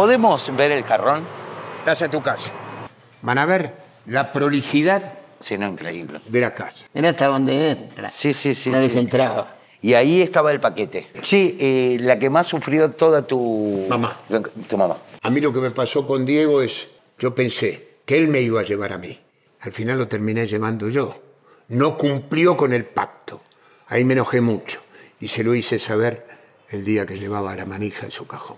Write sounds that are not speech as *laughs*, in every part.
¿Podemos ver el jarrón? Estás a tu casa. Van a ver la prolijidad Sí, no, increíble. de la casa. Era hasta donde entra. Sí, sí, sí. Nadie sí. se entraba. Y ahí estaba el paquete. Sí, eh, la que más sufrió toda tu... Mamá. Tu mamá. A mí lo que me pasó con Diego es, yo pensé que él me iba a llevar a mí. Al final lo terminé llevando yo. No cumplió con el pacto. Ahí me enojé mucho y se lo hice saber el día que llevaba la manija en su cajón.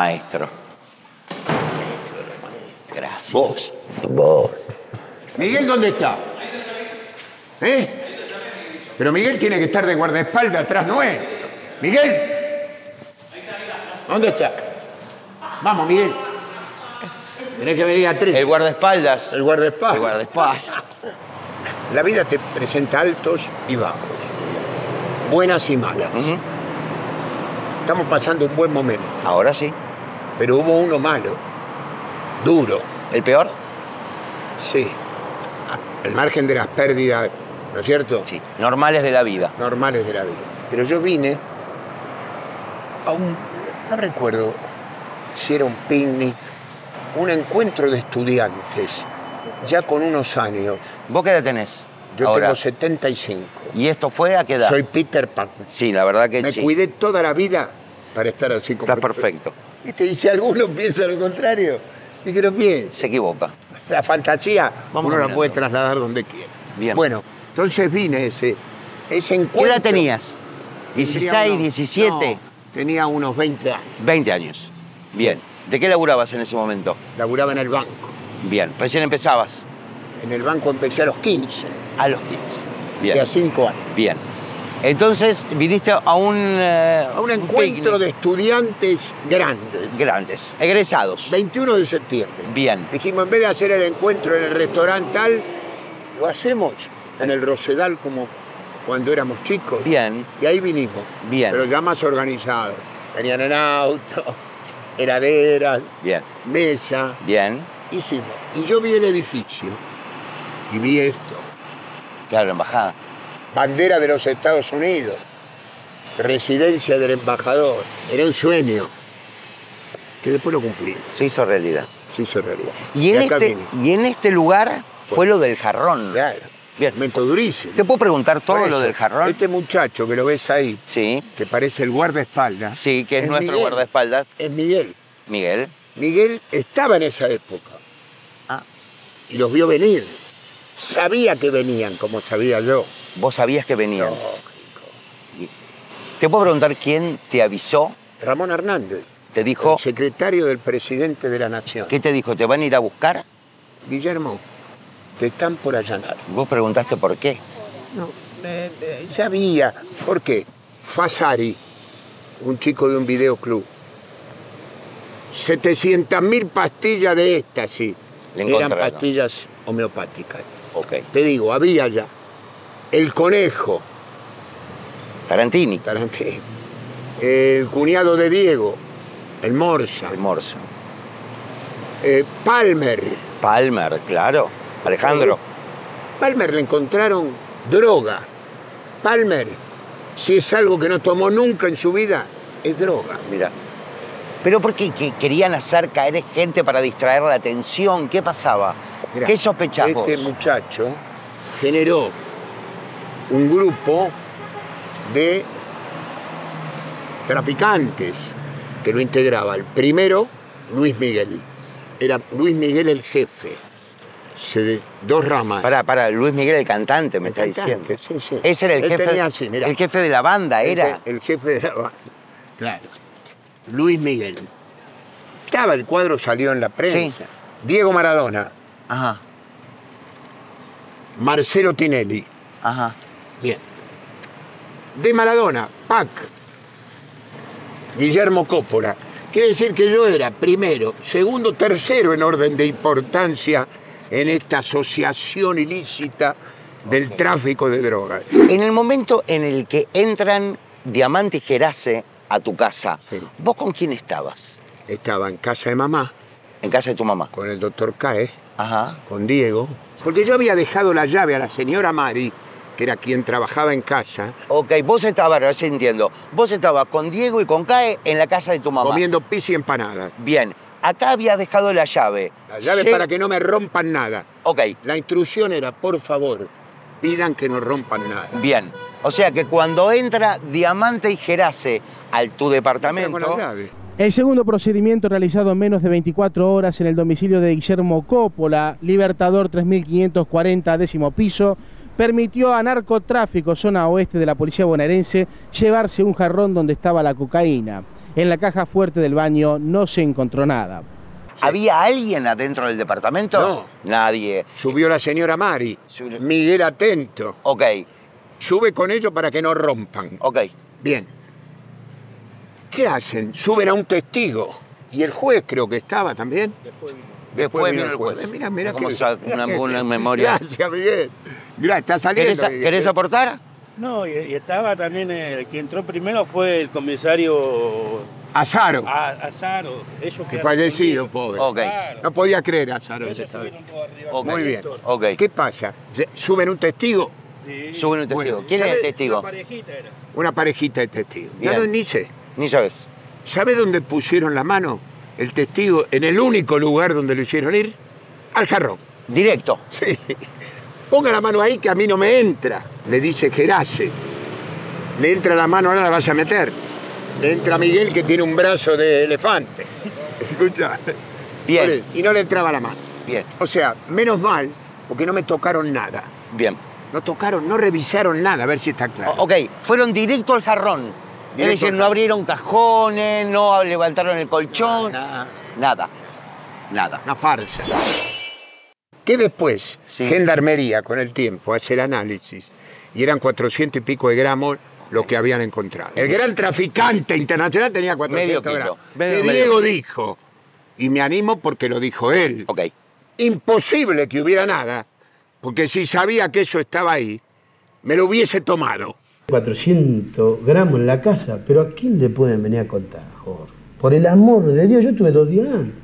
Maestro. Gracias. Vos. Vos. ¿Miguel dónde está? ¿Eh? Pero Miguel tiene que estar de guardaespaldas atrás nuestro. ¿Miguel? ¿Dónde está? Vamos, Miguel. Tenés que venir a tres. El guardaespaldas. El guardaespaldas. El guardaespaldas. La vida te presenta altos y bajos, buenas y malas. Estamos pasando un buen momento, Ahora sí. Pero hubo uno malo, duro, ¿El peor? sí. Al margen de las pérdidas, ¿no es cierto? Sí. Normales de la vida. Normales de la vida. Pero yo vine a un, no recuerdo si era un picnic, un encuentro de estudiantes, ya con unos años. ¿Vos qué edad tenés? Yo Ahora. tengo 75. ¿Y esto fue a qué edad? Soy Peter Pan. Sí, la verdad que Me sí. cuidé toda la vida para estar así como... Estás perfecto. ¿Viste? Y si alguno *laughs* piensa lo contrario, y que no piense. Se equivoca. La fantasía Vamos uno la puede trasladar donde quiera. Bien. Bueno, entonces vine ese, ese ¿Qué encuentro. edad tenías? Tendría ¿16, unos- 17? no, tenía unos 20 años. 20 años. Bien. ¿De qué laburabas en ese momento? Laburaba en el banco. Bien. Recién empezabas. En el banco empecé a los 15, A los 15. Bien. hace 5 años. Bien. Entonces viniste a un... eh, A un encuentro de estudiantes grandes. Grandes. Egresados. 21 de septiembre. Bien. Dijimos, en vez de hacer el encuentro en el restaurante tal, lo hacemos en el Rosedal como cuando éramos chicos. Bien. Y ahí vinimos. Bien. Pero ya más organizados. Venían en auto, *laughs* heladeras, Bien. mesa. Bien. Hicimos. Y yo vi el edificio y vi esto. Claro, la embajada. Bandera de los Estados Unidos. Residencia del embajador. Era un sueño. Que después lo cumplí. Se hizo realidad. Se hizo realidad. Y en, este, y en este lugar fue lo del jarrón. Claro. Bien. Momento durísimo. ¿Te puedo preguntar todo lo del jarrón? Este muchacho que lo ves ahí, Sí. que parece el guardaespaldas. Sí, que es, nuestro Miguel. guardaespaldas. Es Miguel. Miguel. Miguel estaba en esa época. Ah. Y los vio venir. Sabía que venían, como sabía yo. Vos sabías que venían. Lógico. ¿Te puedo preguntar quién te avisó? Ramón Hernández, Te dijo, el secretario del presidente de la Nación. ¿qué te dijo? ¿Te van a ir a buscar? Guillermo, te están por allanar. Vos preguntaste por qué. No, eh, eh, sabía. ¿Por qué? Fasari, un chico de un videoclub. 700.000 pastillas de éxtasis. Eran pastillas homeopáticas. Ok. Te digo, había ya. El conejo, Tarantini. Tarantino. El cuñado de Diego, el Morsa. El morso. Eh, Palmer. Palmer, claro. Alejandro. Palmer le encontraron droga. Palmer, si es algo que no tomó nunca en su vida, es droga. Mira. ¿Pero por qué que querían hacer caer gente para distraer la atención? ¿Qué pasaba? Mirá, ¿Qué sospechás vos? Este muchacho generó un grupo de traficantes que lo integraba. El primero, Luis Miguel. Era Luis Miguel el jefe. Se de- dos ramas. Para, para, Luis Miguel el cantante, me El está cantante, diciendo. sí, sí. Ese era el Él jefe. tenía el jefe de la banda, El era. El, jefe de la banda. Claro. Luis Miguel. Estaba, el cuadro salió en la prensa. Diego Maradona, Ajá, Marcelo Tinelli. ajá. Bien. De Maradona, Pac. Guillermo Coppola. Quiere decir que yo era primero, segundo, tercero en orden de importancia en esta asociación ilícita del tráfico de drogas. En el momento en el que entran Diamante y Gerace a tu casa, Sí. ¿vos con quién estabas? Estaba en casa de mamá, En casa de tu mamá. con el doctor Cae, Ajá. con Diego, porque yo había dejado la llave a la señora Mari, que era quien trabajaba en casa, Ok, vos estabas, ahora sí entiendo, vos estabas con Diego y con Cae en la casa de tu mamá. comiendo pis y empanadas. Bien, acá habías dejado la llave. La llave Lle- para que no me rompan nada. Ok, La instrucción era, por favor, pidan que no rompan nada. bien. O sea que cuando entra Diamante y Gerace al tu departamento... Con la llave. El segundo procedimiento realizado en menos de 24 horas en el domicilio de Guillermo Coppola, Libertador 3540, décimo piso, permitió a narcotráfico, zona oeste de la policía bonaerense, llevarse un jarrón donde estaba la cocaína. En la caja fuerte del baño no se encontró nada. ¿Había alguien adentro del departamento? No. Nadie. Subió la señora Mari. Subió- Miguel atento. Ok, Sube con ellos para que no rompan. ok. Bien. ¿Qué hacen? Suben a un testigo. Y el juez creo que estaba también. Después vino el juez. Mira, mira Como una buena memoria. Gracias, Miguel. Gracias, está saliendo. ¿Querés, aportar? No, y, y estaba también el que entró primero fue el comisario Azaro, A- Azaro. Ellos que fallecido, pobre. Ok, Claro. No podía creer Azaro. Ellos ese subieron todo arriba. Ok. Muy bien. ok. ¿Qué pasa? ¿Suben un testigo? Sí. Suben un testigo. Bueno, ¿Quién es el ¿sabes? testigo? Una parejita era. Una parejita de testigos. Ya no ni sé. Ni sabes. ¿Sabe dónde pusieron la mano el testigo? En el único lugar donde lo hicieron ir. Al jarrón. Directo. Sí. Ponga la mano ahí que a mí no me entra. Le dice Gerace. Le entra la mano, ahora la vas a meter. Le entra Miguel que tiene un brazo de elefante. *laughs* Escucha. Bien, Y no le entraba la mano. bien, O sea, menos mal, porque no me tocaron nada. bien. No tocaron, no revisaron nada, a ver si está claro. O- ok, fueron directo al jarrón. es Directo decir, al no abrieron cajones, no levantaron el colchón. Nada. Nada. Nada. Una farsa. Que después, Sí. Gendarmería, con el tiempo, hace el análisis y eran 400 y pico de gramos lo que habían encontrado. El gran traficante internacional tenía 400 Medio kilo. gramos. Medio- Diego dijo, y me animo porque lo dijo él, Ok. imposible que hubiera nada, porque si sabía que eso estaba ahí, me lo hubiese tomado. 400 gramos en la casa, pero ¿a quién le pueden venir a contar, Jorge? Por el amor de Dios, yo tuve dos días antes.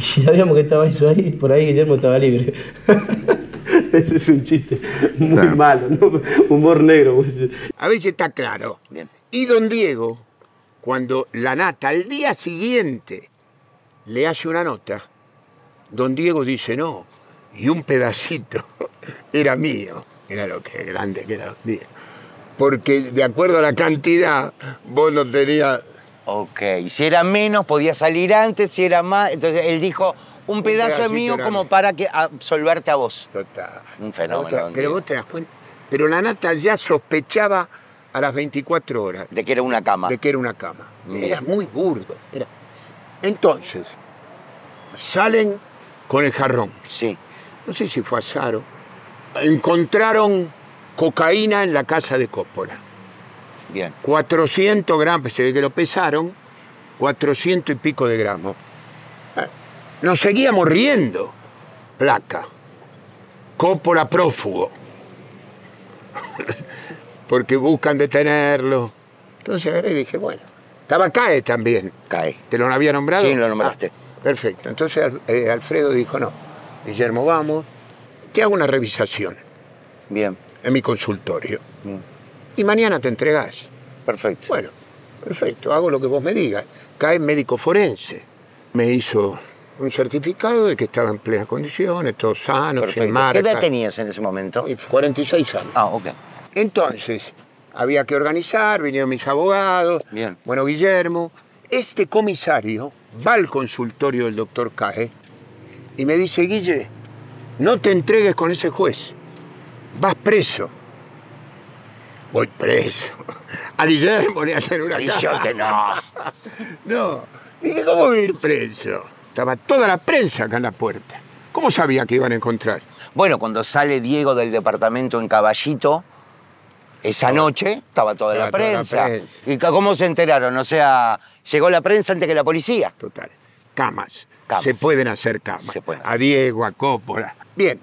Y *laughs* sabíamos que estaba eso ahí, por ahí Guillermo estaba libre. *laughs* Ese es un chiste muy malo, ¿no? humor negro. pues. A ver si está claro. Bien. Y don Diego, cuando la nata al día siguiente le hace una nota, don Diego dice no, y un pedacito *laughs* era mío. Era lo que grande que era don Diego. Porque de acuerdo a la cantidad, vos no tenías Ok. Si era menos, podía salir antes, si era más. Entonces él dijo, un pedazo es mío como para que absolverte a vos. total. Un fenómeno, Pero vos te- Pero Diego. vos te das cuenta. Pero la nata ya sospechaba a las 24 horas De que era una cama. de que era una cama. Era muy burdo. Era. Entonces, salen con el jarrón. Sí. No sé si fue a Saro. Encontraron cocaína en la casa de Coppola. Bien. 400 gramos, se ve que lo pesaron, 400 y pico de gramos. Eh, Nos seguíamos riendo. Placa. Coppola prófugo. *laughs* Porque buscan detenerlo. Entonces agarré y dije, bueno, estaba CAE también. Cae. ¿Te lo había nombrado? Sí, lo nombraste. Ah, perfecto. Entonces eh, Alfredo dijo, no, Guillermo, vamos, te hago una revisación Bien. en mi consultorio. Y mañana te entregás. Perfecto. Bueno, perfecto, hago lo que vos me digas. Cae médico forense. Me hizo un certificado de que estaba en plenas condiciones, todo sano, sin Perfecto. ¿Qué marca. edad tenías en ese momento? Y 46 años. Ah, ok. Entonces, había que organizar, vinieron mis abogados. Bien. Bueno, Guillermo, este comisario va al consultorio del doctor Caje y me dice, Guille, no te entregues con ese juez, vas preso. Voy preso. A Guillermo le hacen una Y yo que no. *laughs* No, dije, ¿cómo voy a ir preso? Estaba toda la prensa acá en la puerta. ¿Cómo sabía que iban a encontrar? Bueno, cuando sale Diego del departamento en caballito, Esa noche estaba toda la Estaba toda la prensa. ¿Y cómo se enteraron? O sea, llegó la prensa antes que la policía. Total. Camas. Camas. Se pueden hacer camas. Se pueden hacer. A Diego, a Coppola. Bien.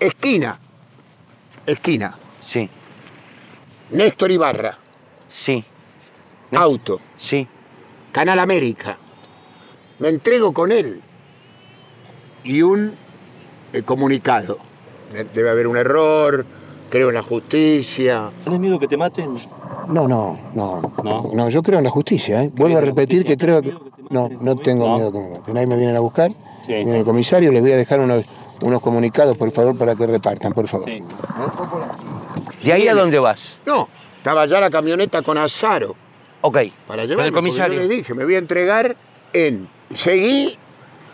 Esquina. Esquina. Sí, Néstor Ibarra. sí, Auto. sí. Canal América. Me entrego con él. Y un eh, comunicado. De- Debe haber un error, creo en la justicia. ¿Tenés miedo que te maten? No, no, no, ¿No? no. yo creo en la justicia, ¿eh? Vuelvo a repetir que creo que. ¿Tenés miedo que te No, no tengo miedo que me maten. Ahí me vienen a buscar, Sí. viene el comisario, les voy a dejar unos, unos comunicados, por favor, para que repartan, por favor. Sí. ¿De ahí a dónde vas? No, estaba ya la camioneta con Azaro Ok, para con llevarme. el porque comisario. Yo le dije, me voy a entregar en. Seguí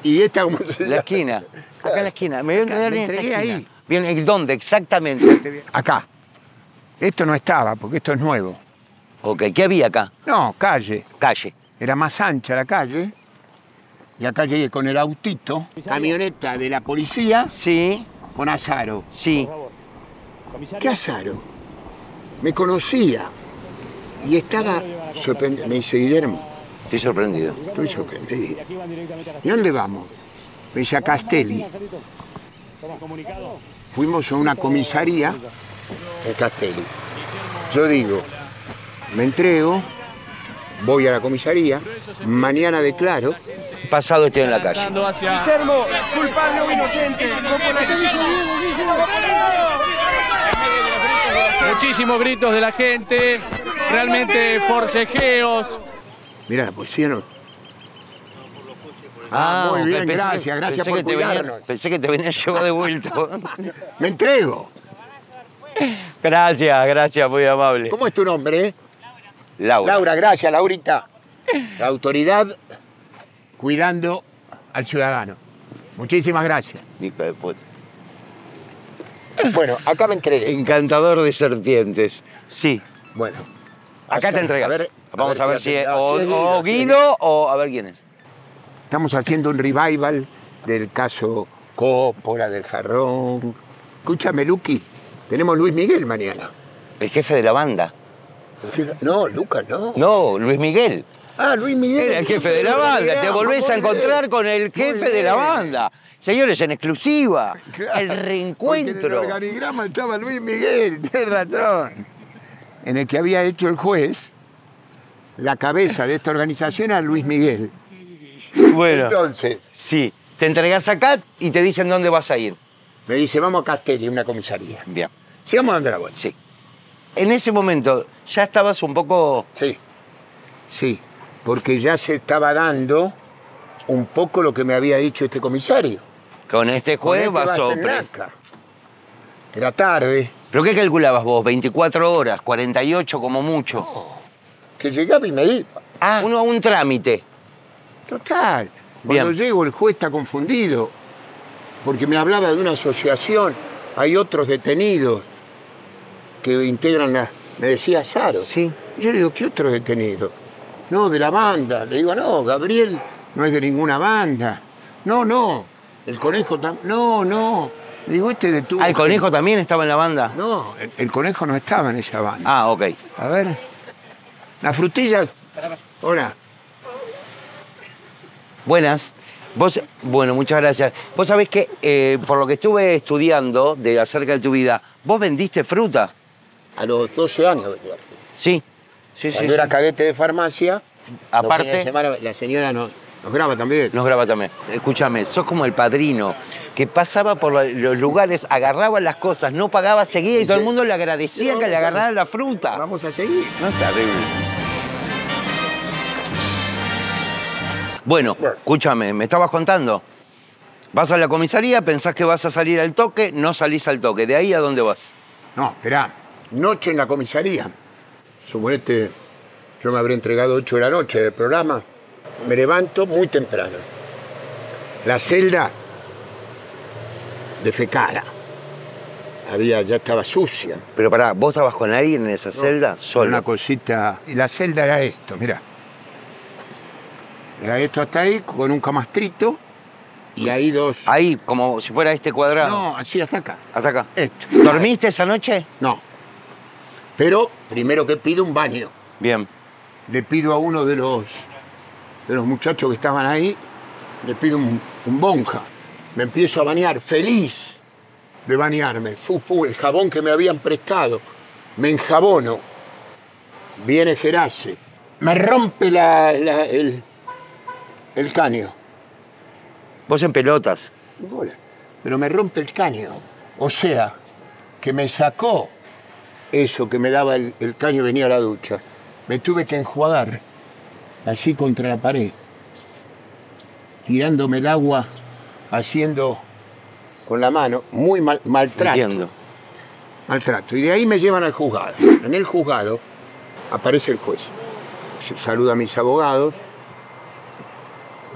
y esta como se La esquina. Acá en la esquina. Me voy a entregar en esta ahí. Bien, ¿y ¿dónde exactamente? Acá. Esto no estaba, porque esto es nuevo. Ok, ¿qué había acá? No, calle. Calle. Era más ancha la calle. Y acá llegué con el autito, camioneta de la policía, Sí, con Azaro. sí. ¿Qué Azaro? Me conocía. Y estaba sorprendido. Me dice, Guillermo, Estoy sorprendido. estoy sorprendido. ¿Y dónde vamos? Me dice, a Castelli. Fuimos a una comisaría en Castelli. Yo digo, me entrego, voy a la comisaría, mañana declaro, Pasado estoy en la calle. Muchísimos gritos de la gente, realmente forcejeos. mira, la policía no... Ah, muy bien, pensé- gracias, gracias pensé por que te venía- pensé que te venía yo de vuelto. *laughs* Me entrego. gracias, gracias, muy amable. ¿Cómo es tu nombre? eh? Laura. Laura, gracias, Laurita. La autoridad cuidando al ciudadano. Muchísimas gracias. Hijo de puta. Bueno, acá me entregué. Encantador de serpientes. Sí. Bueno. Acá te entregas. A ver, Vamos a ver, si es o, Guido o a ver quién es. Estamos haciendo un revival del caso Coppola, del jarrón. Escúchame, Luqui, tenemos Luis Miguel mañana. El jefe de la banda. No, Lucas, no. No, Luis Miguel. Ah, Luis Miguel. Era el jefe de la banda. Te volvés a encontrar con el jefe de la banda. Señores, en exclusiva. Claro, El Porque en reencuentro. el organigrama estaba Luis Miguel, tienes razón. En el que había hecho el juez, la cabeza de esta organización era Luis Miguel. Bueno, Entonces, sí. Te entregás acá y te dicen dónde vas a ir. me dice, vamos a Castelli, una comisaría. Bien. Sigamos dando la vuelta. Sí. En ese momento ya estabas un poco. Sí, sí, porque ya se estaba dando un poco lo que me había dicho este comisario. Con este Con juez este vas sobre. Bacenaca. Era tarde, ¿Pero qué calculabas vos? ¿24 horas? ¿48 como mucho? que llegaba y me iba. Ah, uno, un trámite. Total. Cuando Bien. llego el juez está confundido, porque me hablaba de una asociación, hay otros detenidos que integran la... Me decía Saro. Sí. Yo le digo, ¿qué otros detenidos? No, de la banda. Le digo, no, Gabriel no es de ninguna banda. No, no. El conejo también. No, no. Le digo, este de tu. Ah, ¿el conejo también estaba en la banda? No, el, el conejo no estaba en esa banda. Ah, ok. A ver. Las frutillas. Hola. Buenas. Vos, bueno, muchas gracias. Vos sabés que eh, por lo que estuve estudiando de acerca de tu vida, vos vendiste fruta. A los 12 años venía. Sí. Sí, sí. Cuando era cadete de farmacia, Aparte- fines de semana, la señora nos, nos graba también. Nos graba también. Escúchame, sos como el padrino que pasaba por los lugares, agarraba las cosas, no pagaba, seguía y todo el mundo le agradecía Sí, que le vamos a- agarraran la fruta. Vamos a seguir. No es terrible. Bueno, Bueno. escúchame, me estabas contando. Vas a la comisaría, pensás que vas a salir al toque, no salís al toque. ¿De ahí a dónde vas? No, esperá. Noche en la comisaría. Suponete, yo me habré entregado 8 de la noche del programa. Me levanto muy temprano. La celda defecada. Había, ya estaba sucia. Pero pará, ¿vos estabas con alguien en esa celda? Solo. Una cosita. Y la celda era esto, mirá. Era esto hasta ahí, con un camastrito. Y ahí dos. Ahí, como si fuera este cuadrado. No, así hasta acá. Hasta acá. Esto. ¿Dormiste esa noche? No. Pero primero que pido un baño. Bien. Le pido a uno de los, de los muchachos que estaban ahí, le pido un, un bonja. Me empiezo a bañar, feliz de bañarme. Fu, fu, el jabón que me habían prestado. Me enjabono. Viene Gerace. Me rompe la- la- el, el caño. Vos en pelotas. Pero me rompe el caño. O sea, que me sacó eso que me daba el, el caño venía a la ducha. Me tuve que enjuagar así contra la pared, tirándome el agua, haciendo con la mano, muy mal, maltrato. Entiendo. Maltrato. Y de ahí me llevan al juzgado. En el juzgado aparece el juez. Saluda a mis abogados.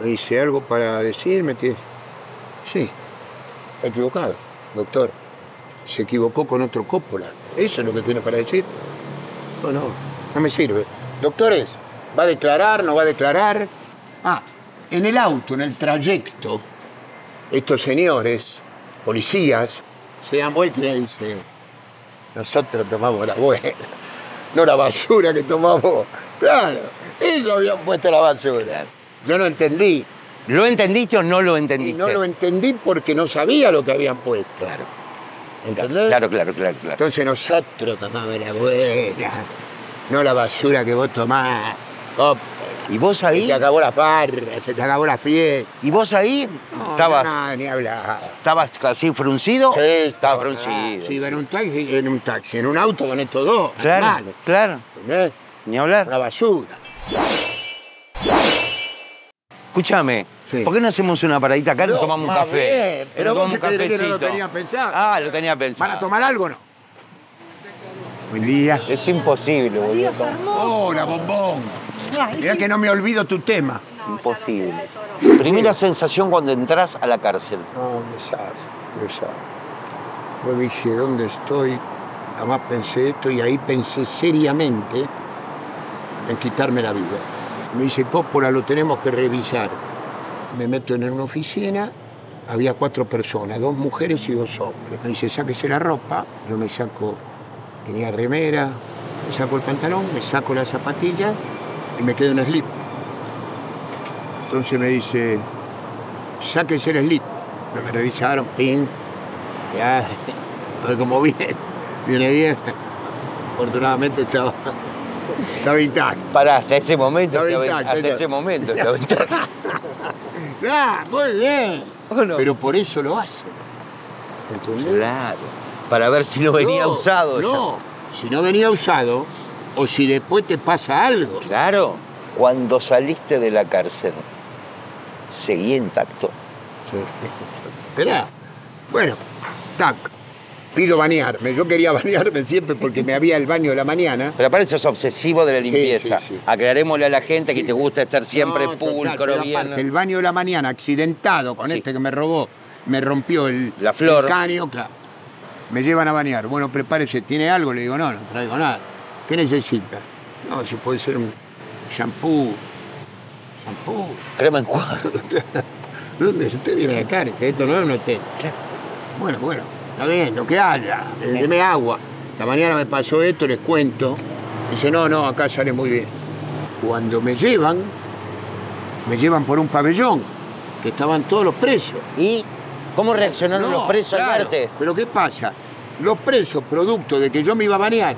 Me dice algo para decirme. Sí, está equivocado, doctor. Se equivocó con otro Coppola. ¿Eso es lo que tiene para decir? No, no, no me sirve. Doctores, ¿va a declarar? ¿No va a declarar? Ah, en el auto, en el trayecto, estos señores, policías, se dan vuelta y dicen, nosotros tomamos la buena, no la basura que tomamos. Claro, ellos habían puesto la basura. Yo no entendí. ¿Lo entendiste o no lo Y entendiste? no lo entendí porque no sabía lo que habían puesto. Claro. ¿Entendés? Claro, claro, claro, claro. Entonces nosotros tomamos la buena, no la basura que vos tomás. ¿Y vos Se ahí? te acabó la farra, se te acabó la fiesta. ¿Y vos ahí? No, ¿Estabas, no, ni hablar. ¿Estabas así fruncido? Sí, Estaba fruncido. Sí, en un taxi, en un taxi, en un auto con estos dos. Claro, animales, claro. ¿entendés? Ni hablar. Una basura. Escúchame, Sí. ¿por qué no hacemos una paradita acá y nos tomamos un café? bien, pero vos tomamos te que no lo cafecito. tenía pensado. Ah, lo tenía pensado. ¿Van a tomar algo o no? Buen día. Es imposible, boludo. Hola, bombón. Mirá que no me olvido tu tema. Imposible. Primera sensación cuando entras a la cárcel. No, un desastre, un desastre. Yo dije, ¿dónde estoy? Jamás pensé esto y ahí pensé seriamente en quitarme la vida. Me dice, Coppola, lo tenemos que revisar. Me meto en una oficina, había cuatro personas, dos mujeres y dos hombres. Me dice, sáquese la ropa. Yo me saco, tenía remera, me saco el pantalón, me saco las zapatillas y me quedo en slip. Entonces me dice, sáquese el slip. Me revisaron, pin. Ya, a ver *laughs* cómo viene. Viene bien. Afortunadamente estaba, estaba intacto. Pará, hasta ese momento. Estaba estaba- intacto, hasta ese momento. estaba *laughs* intacto. Ah, muy bien. Pero por eso lo hace. ¿Entendés? Claro. Para ver si no venía No, usado. ya. No, si no venía usado, o si después te pasa algo. Claro. Cuando saliste de la cárcel, seguía intacto. Esperá. Bueno, tac. Pido bañarme. Yo quería *laughs* bañarme siempre porque me había el baño de la mañana. Pero para eso es obsesivo de la limpieza. sí, sí. Aclarémosle a la gente que te gusta estar siempre No, total, pulcro, pero bien. aparte, el baño de la mañana, accidentado con este que me robó, me rompió el, La flor. el caño, claro. Me llevan a bañar. Bueno, prepárese, ¿tiene algo? Le digo, no, no traigo nada. ¿Qué necesita? No, si puede ser un shampoo. Shampoo. Crema en cuadro. *laughs* ¿Dónde? Usted viene a la cárcel, esto no es un hotel. Bueno, bueno, está bien, lo que haya, eh, deme agua. Esta mañana me pasó esto, les cuento. Dice, no, no, acá sale muy bien. Cuando me llevan, me llevan por un pabellón, que estaban todos los presos. ¿Y cómo reaccionaron No, los presos al claro, verte? Pero ¿qué pasa? Los presos, producto de que yo me iba a bañar,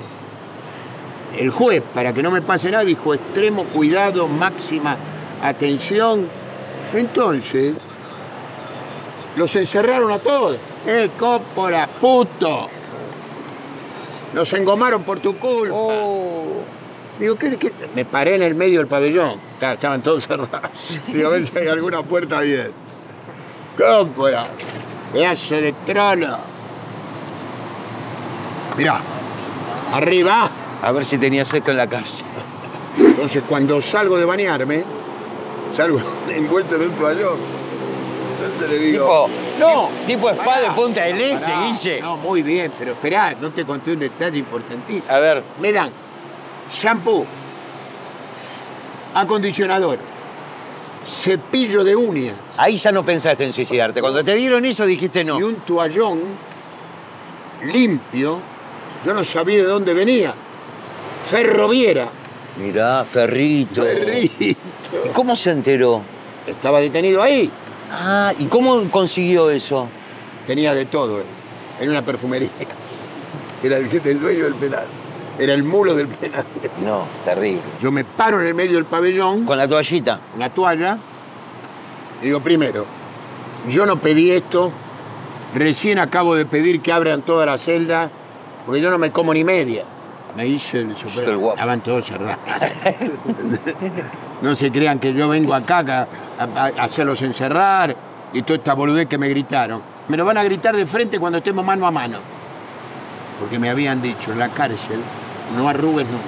el juez, para que no me pase nada, dijo extremo cuidado, máxima atención. Entonces, los encerraron a todos. ¡Eh, cópora, puto! Nos engomaron por tu culpa. Digo, ¿qué, qué? Me paré en el medio del pabellón. Estaban todos *laughs* cerrados. Digo, a ver si hay alguna puerta bien. Cópora, pedazo de trolo. Mirá, arriba. A ver si tenías esto en la cárcel. Entonces, cuando salgo de bañarme, salgo *laughs* envuelto en un le digo, Tipo, no, tipo espada de Punta del Este, pará. Guille. No, muy bien, pero esperá, no te conté un detalle importantísimo. A ver, Me dan shampoo, acondicionador, cepillo de uñas ahí ya no pensaste en suicidarte. Cuando te dieron eso dijiste no. y un toallón limpio. Yo no sabía de dónde venía. Ferroviera. Mirá, Ferrito. Ferrito. ¿Y cómo se enteró? Estaba detenido ahí. Ah, ¿y cómo consiguió eso? Tenía de todo. él. Era una perfumería. Era el, el dueño del penal. Era el mulo del penal. No, terrible. Yo me paro en el medio del pabellón, Con la toallita. una toalla. y Digo, primero, yo no pedí esto. Recién acabo de pedir que abran toda la celda, porque yo no me como ni media. Me hice el super... Estaban todos cerrados. *laughs* no se crean que yo vengo acá a, a- a hacerlos encerrar y toda esta boludez que me gritaron. Me lo van a gritar de frente cuando estemos mano a mano. Porque me habían dicho, en la cárcel no arrugues nunca.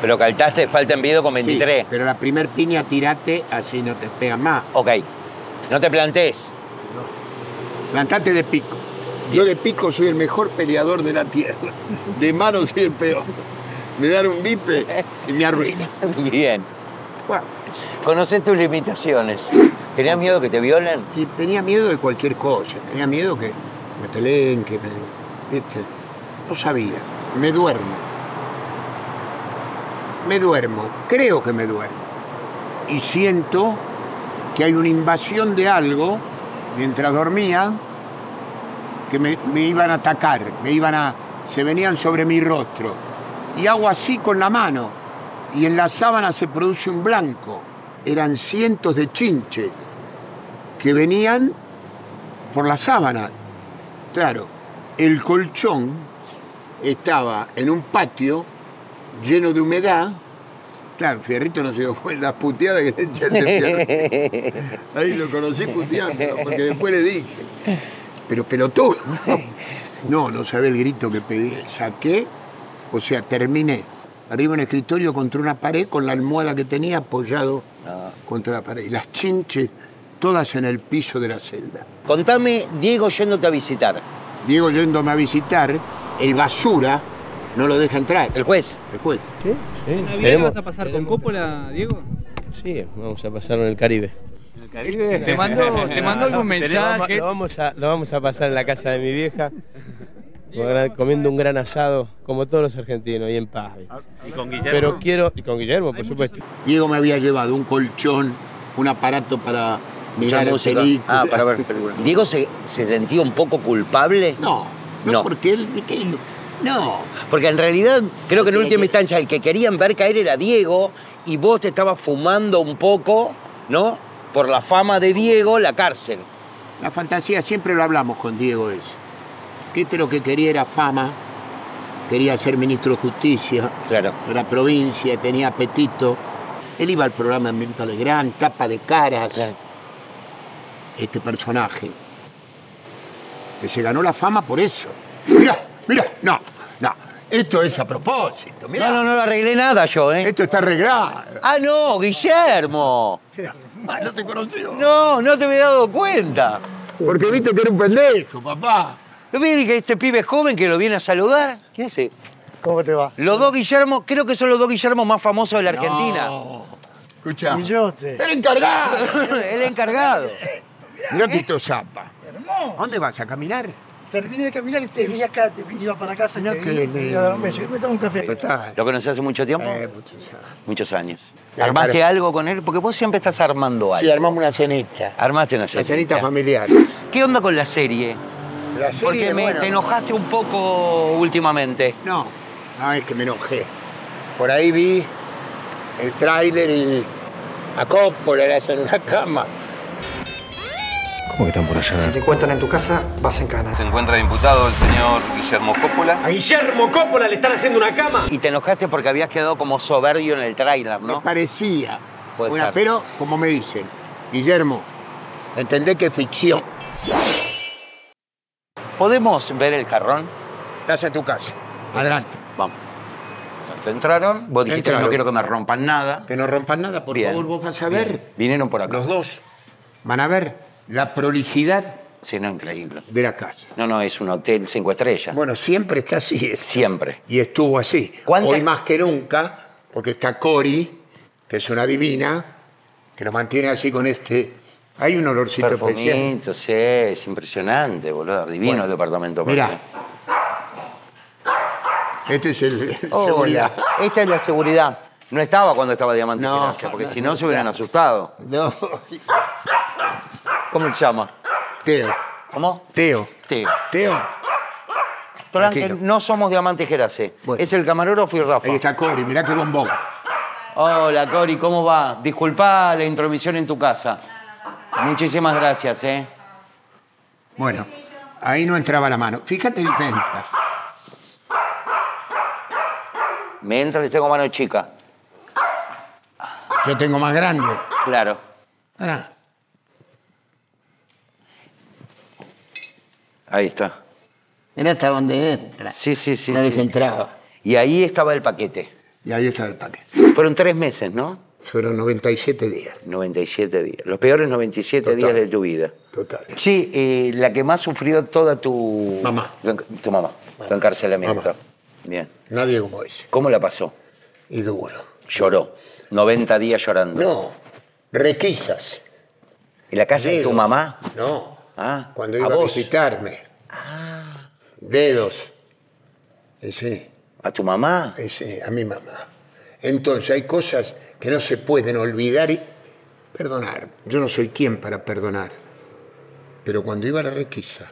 Pero caltaste falta en video con Sí, 23. pero la primer piña tirate, así no te pegan más. Ok. No te plantes. Plantate de pico. Yo de pico soy el mejor peleador de la tierra. De mano soy el peor. Me dan un bife y me arruina. *laughs* Bien. Bueno, Conoces tus limitaciones. ¿Tenías miedo que te violen? y tenía miedo de cualquier cosa. Tenía miedo que me peleen, que me... No sabía. Me duermo. Me duermo. Creo que me duermo. Y siento que hay una invasión de algo mientras dormía que me, me iban a atacar, me iban a. se venían sobre mi rostro. Y hago así con la mano. Y en la sábana se produce un blanco. Eran cientos de chinches que venían por la sábana. Claro, el colchón estaba en un patio lleno de humedad. Claro, Fierrito no se dio cuenta las puteadas que le echaste. *laughs* Ahí lo conocí puteando, porque después le dije. Pero pelotudo. *laughs* No, no sabe el grito que pedí. Saqué, o sea, terminé. Arriba en el escritorio contra una pared con la almohada que tenía apoyado contra la pared. Y las chinches todas en el piso de la celda. Contame, Diego yéndote a visitar. Diego yéndome a visitar, el basura no lo deja entrar. ¿El juez? El juez. Sí, sí. ¿Navidad Tenemos- vas a pasar con Coppola, Diego? Sí, vamos a pasarlo en el Caribe. ¿Te mandó, te mandó algún mensaje? Lo vamos, a, lo vamos a pasar en la casa de mi vieja, comiendo un gran asado, como todos los argentinos, y en paz. ¿Y con Guillermo? Pero quiero, y con Guillermo, por supuesto. Diego me había llevado un colchón, un aparato para mirar películas. Ah, para ver películas. ¿Y *laughs* ¿Diego se, se sentía un poco culpable? No, no, No. porque él... que él- No, Porque en realidad creo que en última instancia el que querían ver caer era Diego y vos te estabas fumando un poco, ¿no? Por la fama de Diego, la cárcel. la fantasía siempre lo hablamos con Diego eso. Que este lo que quería era fama, quería ser ministro de justicia Claro. de la provincia, tenía apetito. Él iba al programa de Mirta Legrand, tapa de cara, este personaje. Que se ganó la fama por eso. Mira, mira, no, no, esto es a propósito. No, no, no lo arreglé nada yo, ¿eh? Esto está arreglado. Ah, no, Guillermo. No te conoció. No, no te había dado cuenta. Porque viste que era un pendejo, papá. ¿No vi que este pibe joven que lo viene a saludar? ¿Qué hace? ¿Cómo te va? Los dos Guillermo, creo que son los dos Guillermo más famosos de la Argentina. Escucha. Guillote. El encargado. *laughs* El encargado. Mira Tito Zapa. Hermoso. ¿Dónde vas a caminar? Terminé de caminar y te vi acá, te vi, iba para casa y Mirá te vi. Yo me tomo un café. ¿Lo conocí hace mucho tiempo? Eh. Muchos años. Ya, ¿Armaste claro. algo con él? Porque vos siempre estás armando algo. Sí, armamos una cenita. Armaste una La cenita. cenita familiar. ¿Qué onda con la serie? La serie, Porque me, bueno, te enojaste un poco últimamente. No, no es que me enojé. Por ahí vi el tráiler y a Coppola le hacen una cama. ¿Cómo que están por allá? Si te encuentran en tu casa, vas en cana. Se encuentra imputado el señor Guillermo Coppola. A Guillermo Coppola le están haciendo una cama. Y te enojaste porque habías quedado como soberbio en el tráiler, Me ¿no? parecía. Puede Una- ser. pero, como me dicen, Guillermo, entendé que es ficción. ¿Podemos ver el jarrón? Estás a tu casa. Adelante. Vamos. Te entraron, vos dijiste Entraron. no quiero que me rompan nada. Que no rompan nada, por Bien. favor, vos vas a ver. Bien. Vinieron por acá. Los dos van a ver la prolijidad Sí, no, increíble. de la casa. No, no, es un hotel cinco estrellas. Bueno, siempre está así. Siempre. Y estuvo así. ¿Cuántas- Hoy más que nunca, porque está Cori, que es una divina, que nos mantiene así con este. Hay un olorcito especial. Perfumito, sí, es impresionante, boludo. Divino Bueno, el departamento. Mira. Este es el Hola. *laughs* seguridad. Esta es la seguridad. No estaba cuando estaba Diamante No, porque no, si no no se hubieran asustado. No. ¿Cómo se llama? Teo. ¿Cómo? Teo. Teo. Teo. Tranqui, Tranquilo. no somos Diamante Gerace. Es el camarógrafo y Rafa. Ahí está Cori, mirá qué bombón. Hola, Cori, ¿cómo va? Disculpa la intromisión en tu casa. Muchísimas gracias, ¿eh? Bueno, ahí no entraba la mano. Fíjate te entra. Me entra y tengo mano chica. Yo tengo más grande. Claro. Ahí está. Era hasta donde entra. Sí, sí, sí. Nadie sí. se entraba. Y ahí estaba el paquete. Y ahí está el paquete. Fueron tres meses, ¿no? Fueron 97 días. 97 días. Los peores 97 Total. días de tu vida. Total. Sí, eh, la que más sufrió toda tu... Mamá. Tu, tu mamá. Tu encarcelamiento. Mamá. Bien. Nadie como ese. ¿Cómo la pasó? Y duro. Lloró. 90 días llorando. No, requisas. ¿En la casa de tu mamá? No, Ah, cuando iba a, visitarme. Dedos. Y sí, ¿A tu mamá? y sí, a mi mamá. Entonces hay cosas que no se pueden olvidar y perdonar. Yo no soy quien para perdonar. Pero cuando iba a la requisa,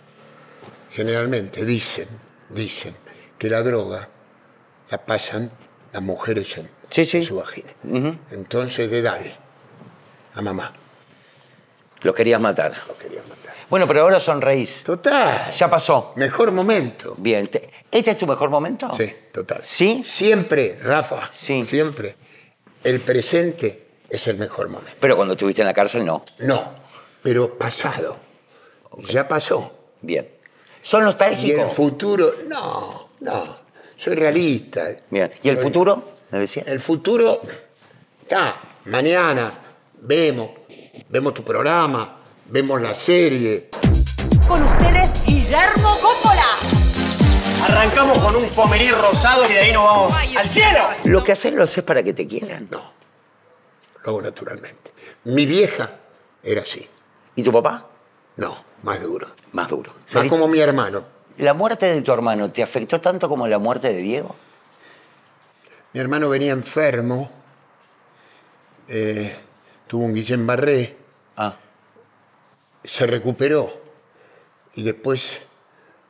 generalmente dicen, dicen que la droga la pasan las mujeres en, Sí, sí. en su vagina. Entonces de Dale a mamá. Lo querías matar. Lo quería matar. Bueno, pero ahora sonreís. Total. Ya pasó. Mejor momento. Bien. te- ¿Este es tu mejor momento? Sí, total. ¿Sí? Siempre, Rafa. Sí. Siempre. El presente es el mejor momento. Pero cuando estuviste en la cárcel, no. No, pero pasado. Ya pasó. Bien. ¿Son Y el nostálgicos? futuro, no, no. Soy realista. Bien. ¿Y el Soy- futuro? ¿Me decía? El futuro, está, mañana vemos, vemos tu programa, vemos la serie. Con ustedes, Guillermo Coppola. Arrancamos con un pomerí rosado y de ahí nos vamos al cielo. ¿Lo que haces lo haces para que te quieran? No, lo hago naturalmente. Mi vieja era así. ¿Y tu papá? No, más duro. Más duro. Más como mi hermano. ¿La muerte de tu hermano te afectó tanto como la muerte de Diego? Mi hermano venía enfermo, eh, tuvo un Guillén Barré, Ah, se recuperó y después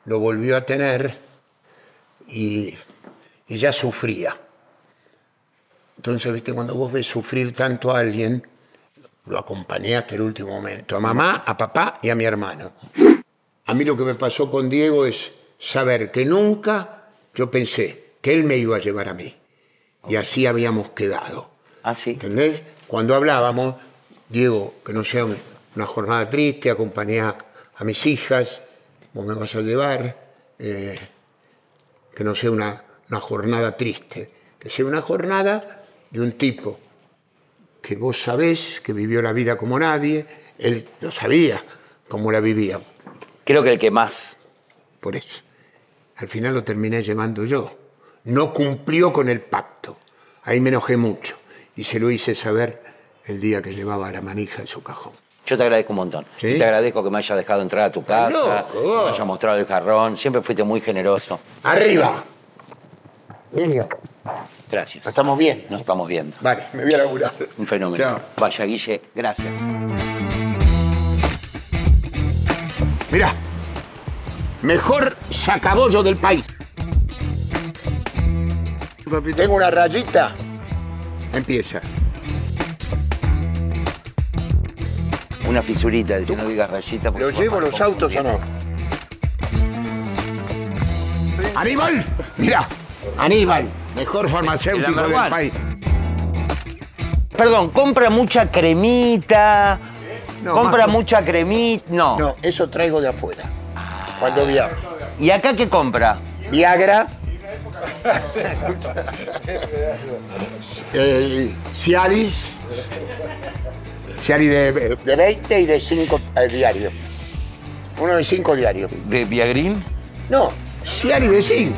lo volvió a tener y, y ya sufría. Entonces, viste, cuando vos ves sufrir tanto a alguien, lo acompañé hasta el último momento, a mamá, a papá y a mi hermano. A mí lo que me pasó con Diego es saber que nunca yo pensé que él me iba a llevar a mí. Y así habíamos quedado. ah sí. ¿Entendés? Cuando hablábamos, Diego, que no sea un- una jornada triste, acompañá a mis hijas, vos me vas a llevar, eh, que no sea una, una jornada triste, que sea una jornada de un tipo que vos sabés que vivió la vida como nadie, él lo sabía cómo la vivía, Creo que el que más. por eso. Al final lo terminé llevando yo. No cumplió con el pacto. Ahí me enojé mucho y se lo hice saber el día que llevaba la manija en su cajón. Yo te agradezco un montón. ¿Sí? Y te agradezco que me hayas dejado entrar a tu casa, loco, que me hayas mostrado el jarrón. Siempre fuiste muy generoso. ¡Arriba! Gracias. Nos estamos bien. Nos estamos viendo. Vale, me voy a laburar. Un fenómeno. Chao. Vaya, Guille, gracias. Mirá, mejor sacabollo del país. Tengo una rayita. Empieza. Una fisurita, si no digas rayita. ¿Lo llevo los autos o no? ¡Aníbal! Mira, Aníbal, mejor farmacéutico del país. Perdón, compra mucha cremita. No, compra mucha cremita. No. No, eso traigo de afuera. Cuando viajo. ¿Y acá qué compra? Viagra. *laughs* eh, Cialis. Cialis de, de 20 y de 5 diarios. Uno de 5 diarios. ¿De Viagrín? No, Cialis de 5.